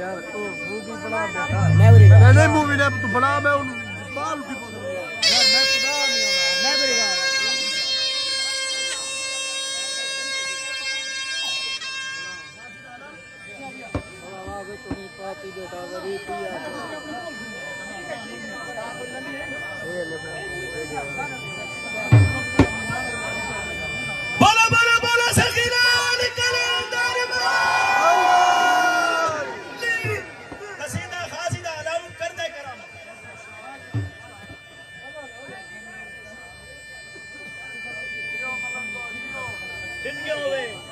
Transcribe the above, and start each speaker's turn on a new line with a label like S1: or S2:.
S1: ਯਾਰ ਤੂੰ ਮੂਵੀ ਬਣਾ ਬੇਟਾ
S2: ਮੈਂ
S3: ਨਹੀਂ ਨਹੀਂ ਮੂਵੀ ਨੇ ਤੂੰ ਬਣਾ ਮੈਂ ਉਹਨੂੰ ਬਾਹਰ ਕੀ ਪਤਾ
S1: ਯਾਰ ਮੈਂ ਖੁਦਾ ਨਹੀਂ ਆਉਂਦਾ
S2: ਮੈਂ ਬਰੀ ਗਾ
S1: ਆਵਾਜ਼ ਤੁਨੀ ਪਾਤੀ ਬੇਟਾ ਵਰੀ ਪਿਆ
S4: kill
S3: away.